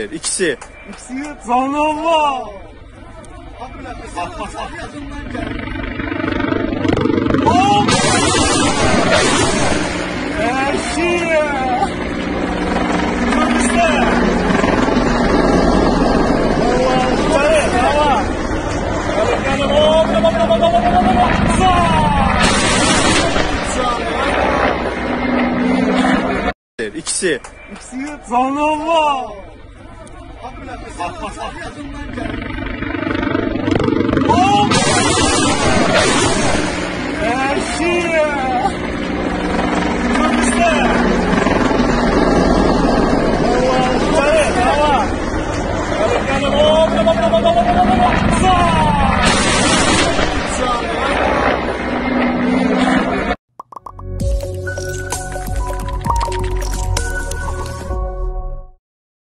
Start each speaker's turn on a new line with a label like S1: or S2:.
S1: Hayır ikisi. İkisi yok. Zanlama. İkisi. İkisi yok. Zanlama. Bak bak bak.